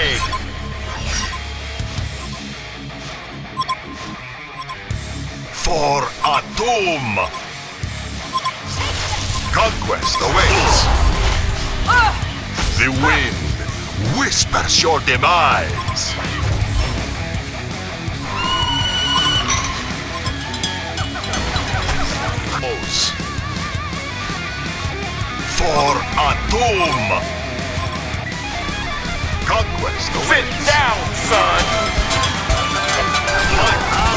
plague! For a doom! Conquest awaits! The wind whispers your demise! For a doom! conquest. Sit down, son!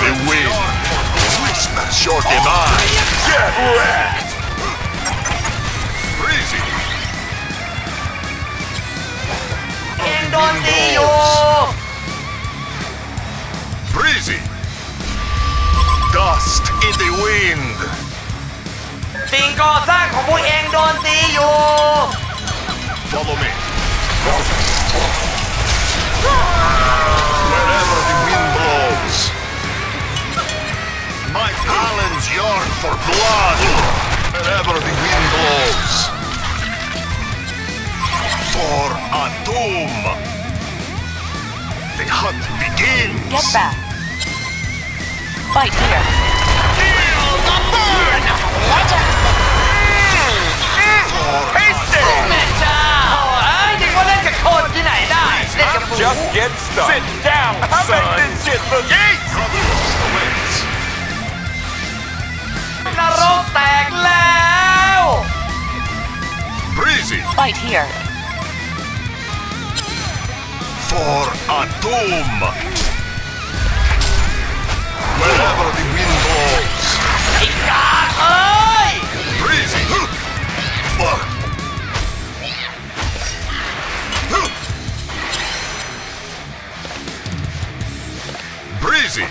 We win. Christmas. Your demise. Get wrecked! Breezy. End on Dio! Breezy. Dust in the wind. Tình of giác của mũi End on yo. Follow me. Follow. Wherever the wind blows. My talons yearn for blood. Wherever the wind blows. For a tomb, The hunt begins. Get back. Fight here. Feel the burn. Watch out! For it! Tormentor! Oh, I didn't want to call you! just get stuck. Sit down, I son. make this shit look easy. Breezy. Right here. For a doom. Wherever the wind blows. Breezy. Fuck. easy.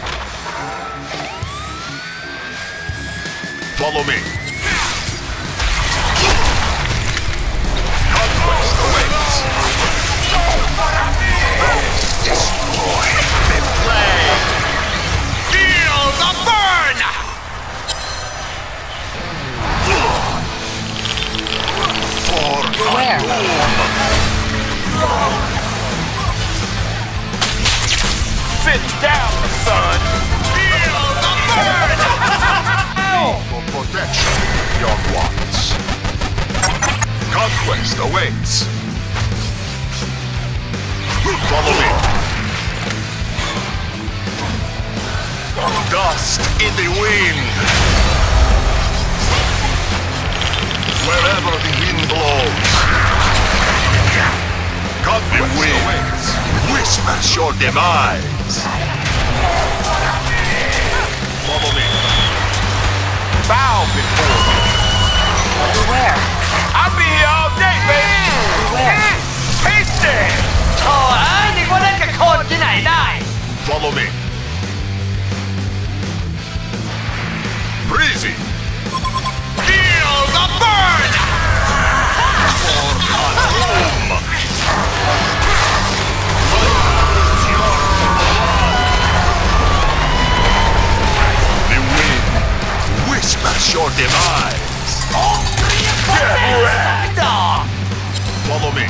Follow me. Conquest. Destroy. Feel the burn! Where? Sit down, son. Feel the burn! For protection, young ones. Conquest awaits. Follow me. Dust in the wind. Wherever the wind blows. Conquest the wind whispers your demise. demise. Get wrecked! Follow me.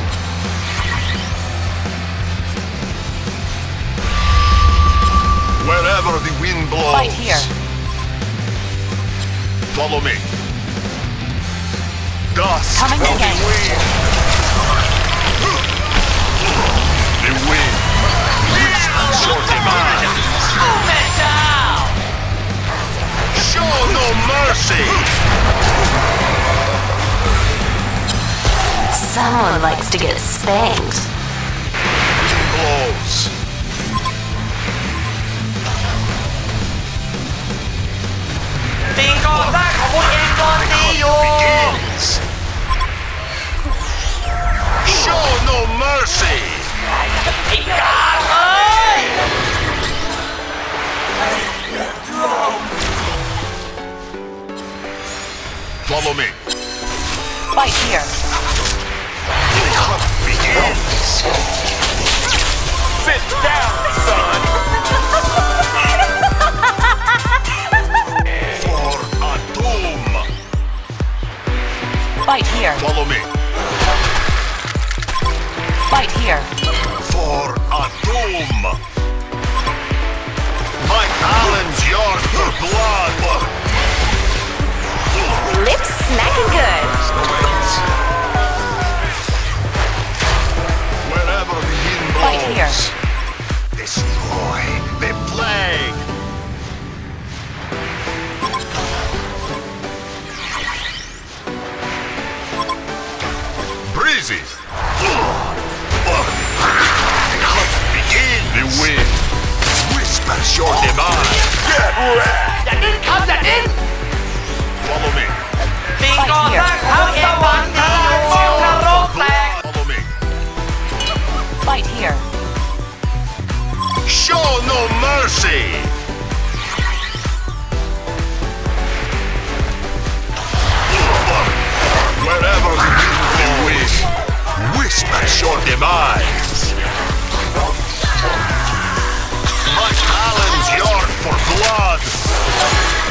Wherever the wind blows. Right here. Follow me. Dust. Coming again. Someone likes to get spanked. Two. Think of that begins. Show no mercy. Follow me. Fight here. Sit down, son! For a tomb! Fight here. Follow me. Fight here. For a tomb! My talons your blood! Lips smacking good. fight here. Destroy the plague! no mercy! Wherever they wish, whispers your demise! My talons yearn for blood!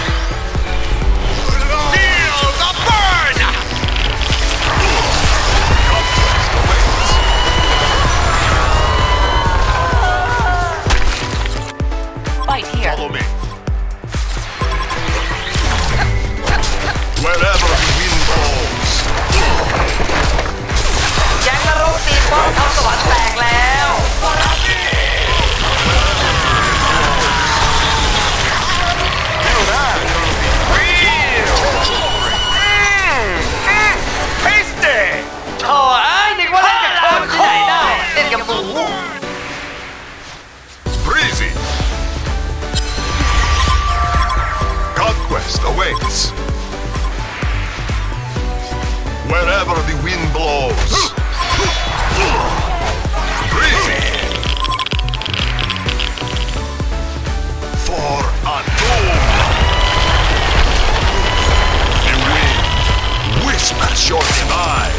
short divide.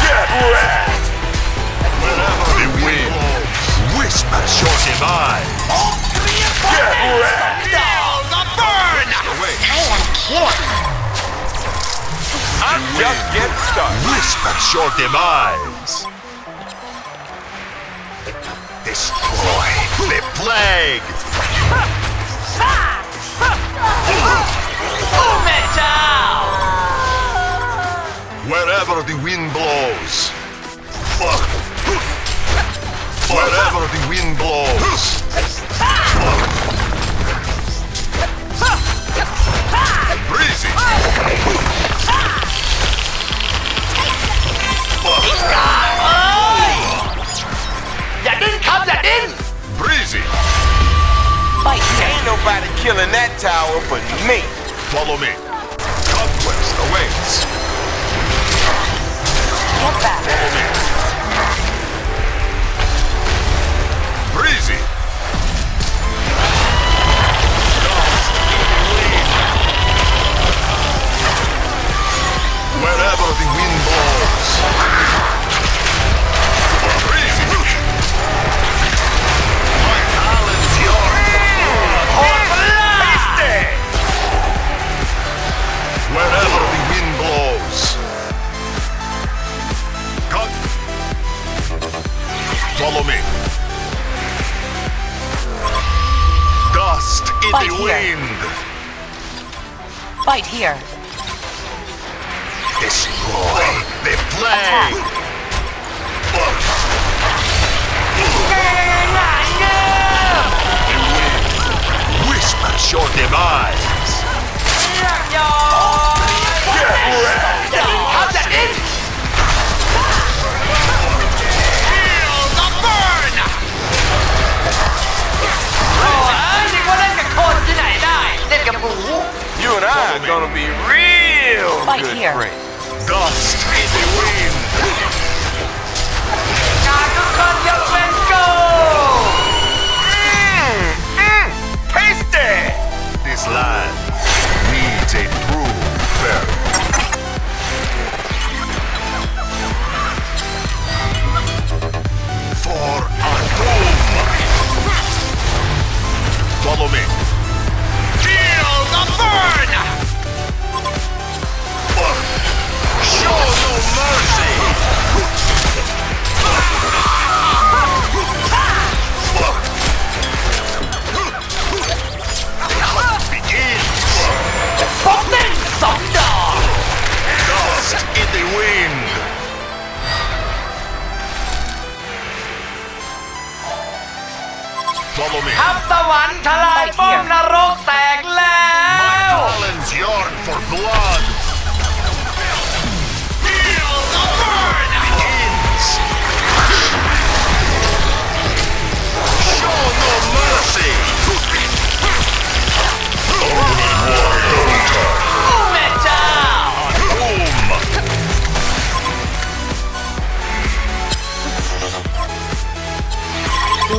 Get wrecked! The wind. Whisper your short divide. Get wrecked! Feel the burn! Silent killer. I'm just get stuck. Whisper your demise. Destroy the plague. wherever the wind blows. Wherever the wind blows. Breezy. That didn't come, that didn't! Breezy! Fight Ain't nobody killing that tower but me! Follow me! Conquest awaits! Breezy. Wherever the wind blows. are gonna be real Fight good here. friends. Dust in the wind. This needs a. For a! Follow me. Feel the burn!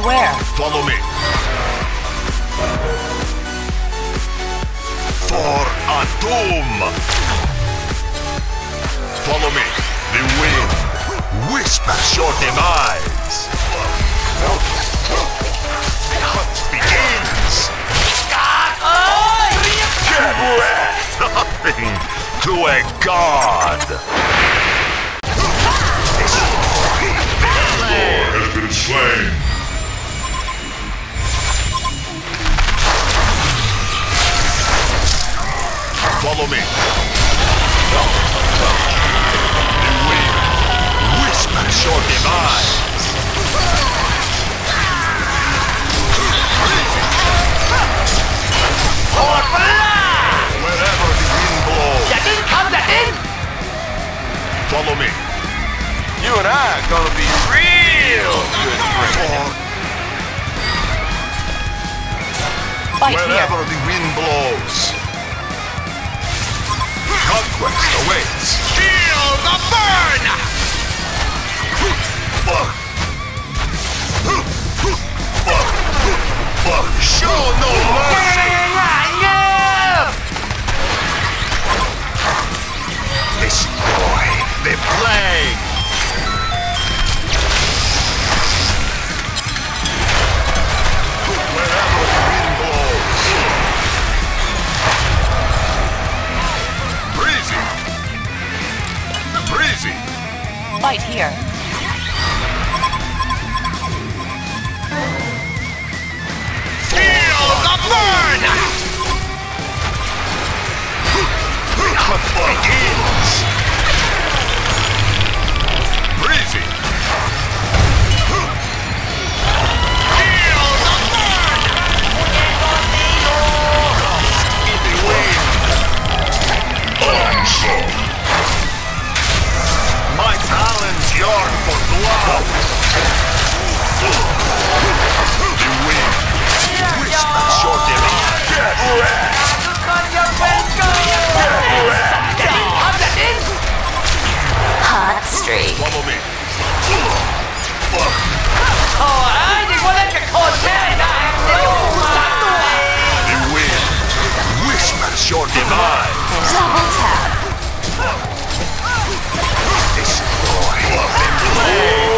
Where? Follow me. For a tomb. Follow me. The wind whispers your demise. The hunt begins. Give way. Nothing to a god. Follow me. Don't approach. Beware. Whisper your demise. Wherever the wind blows. You didn't come to end. Follow me. You and I are gonna be real good friends. Wherever here. the wind blows. Conquest awaits. Feel the burn! Show no mercy! Destroy the plague! Fight here. three. Follow me. Oh, I didn't want to call that. You win. Your divine. Double tap. Destroy. Play.